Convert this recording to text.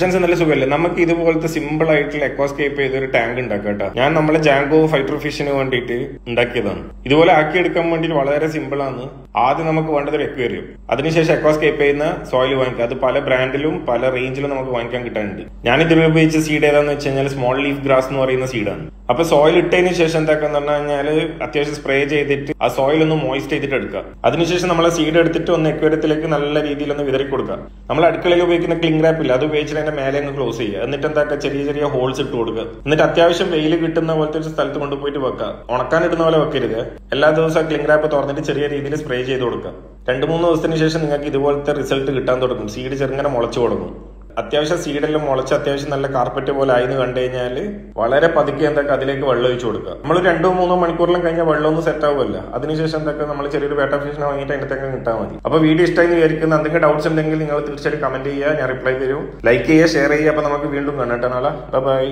Questions നല്ല സുഖമല്ലേ? നമുക്ക് ഇതുപോലത്തെ സിമ്പിൾ ആയിട്ടുള്ള എക്കോസ്കേപ്പ് ചെയ്ത ഒരു ടാങ്ക് ഉണ്ടാക്കാം കേട്ടോ. ഞാൻ നമ്മളെ ജാങ്കോ ഫൈറ്റർ ഫിഷിന് വേണ്ടിയിട്ട് ഉണ്ടാക്കിയതാണ്. ഇതുപോലെ ആക്കിയെടുക്കാൻ വേണ്ടിയിട്ട് വളരെ സിമ്പിൾ ആണ്. ആദ്യം നമുക്ക് വേണ്ടത് ഒരു എക്വേറിയം അതിനുശേഷം എക്കോസ്കേപ്പ് ചെയ്യുന്ന സോയിൽ വാങ്ങിക്കുക. അത് പല ബ്രാൻഡിലും പല റേഞ്ചിലും നമുക്ക് വാങ്ങിക്കാൻ കിട്ടാനുണ്ട്. ഞാൻ ഇതിൽ ഉപയോഗിച്ച സീഡ് ഏതാന്ന് വെച്ച് കഴിഞ്ഞാൽ സ്മോൾ ലീഫ് ഗ്രാസ് എന്ന് പറയുന്ന സീഡാണ് അപ്പൊ സോയിൽ ഇട്ടതിന് ശേഷം എന്താക്കാന്ന് പറഞ്ഞു കഴിഞ്ഞാൽ അത്യാവശ്യം സ്പ്രേ ചെയ്തിട്ട് ആ സോയിൽ ഒന്ന് മോയിസ്റ്റ് ചെയ്തിട്ട് എടുക്കുക. അതിനുശേഷം നമ്മളെ സീഡ് എടുത്തിട്ട് ഒന്ന് എക്വേറിയത്തിലേക്ക് നല്ല രീതിയിൽ ഒന്ന് വിതറി കൊടുക്കുക നമ്മൾ അടുക്കളയിൽ ഉപയോഗിക്കുന്ന ക്ലിംഗ് റാപ്പ് ഇല്ല. അത് ഉപയോഗിച്ചിട്ട് അതിന്റെ മേലെ അങ്ങ് ക്ലോസ് ചെയ്യുക. എന്നിട്ട് എന്താക്ക ചെറിയ ചെറിയ ഹോൾസ് ഇട്ട് കൊടുക്കുക. എന്നിട്ട് അത്യാവശ്യം വെയിൽ കിട്ടുന്ന പോലത്തെ ഒരു സ്ഥലത്ത് കൊണ്ടുപോയിട്ട് വെക്കുക. ഉണക്കാൻ ഇടുന്ന പോലെ വെക്കരുത്. എല്ലാ ദിവസവും ക്ലിംഗ് റാപ്പ് തുറന്നിട്ട് ചെറിയ രീതിയിൽ സ്പ്രേ ചെയ്ത് കൊടുക്കുക. രണ്ട് മൂന്ന് ദിവസത്തിന് ശേഷം നിങ്ങൾക്ക് ഇതുപോലത്തെ റിസൾട്ട് കിട്ടാൻ തുടങ്ങും. സീഡ് ചെറുങ്ങനെ മുളച്ചു തുടങ്ങും. അത്യാവശ്യം സീഡെല്ലാം മുളച്ച് അത്യാവശ്യം നല്ല കാർപ്പറ്റ് പോലെ ആയിന്ന് കണ്ടു കഴിഞ്ഞാൽ വളരെ പതുക്കെ എന്തൊക്കെ അതിലേക്ക് വെള്ളം ഒഴിച്ചു കൊടുക്കുക. നമ്മൾ രണ്ടോ മൂന്നോ മണിക്കൂറിലും കഴിഞ്ഞാൽ വെള്ളം ഒന്നും സെറ്റ് ആവുമല്ലോ അതിനുശേഷം എന്തൊക്കെ നമ്മൾ ചെറിയൊരു വേട്ട ഫിഷിനെ വാങ്ങിയിട്ട് അതിനകത്തേക്ക് കിട്ടാൻ മതി. അപ്പൊ വീഡിയോ ഇഷ്ടമായി വിചാരിക്കുന്ന എന്തെങ്കിലും ഡൗട്ട്സ് ഉണ്ടെങ്കിൽ നിങ്ങൾ തീർച്ചയായിട്ടും കമന്റ് ചെയ്യുക. ഞാൻ റിപ്ലൈ തരും. ലൈക്ക് ചെയ്യുക ഷെയർ ചെയ്യുക. അപ്പൊ നമുക്ക് വീണ്ടും കാണാം കേട്ടോ നാളെ. ബൈ